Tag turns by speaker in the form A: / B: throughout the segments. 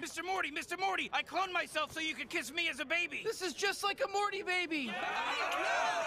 A: Mr. Morty, Mr. Morty, I cloned myself so you could kiss me as a baby.
B: This is just like a Morty baby.
A: Ooh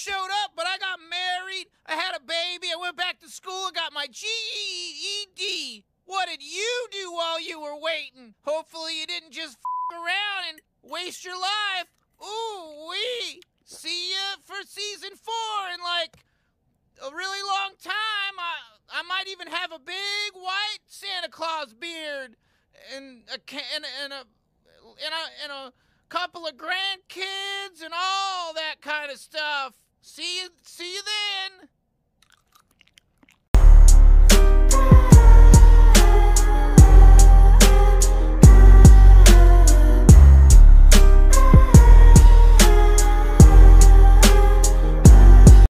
A: showed up, but I got married, I had a baby, I went back to school, I got my GED. What did you do while you were waiting? Hopefully you didn't just f- around and waste your life. Ooh wee! See ya for season four in like a really long time. I I might even have a big white Santa Claus beard and a and, a- and a and a and a couple of grandkids and all that kind of stuff. See you see you then.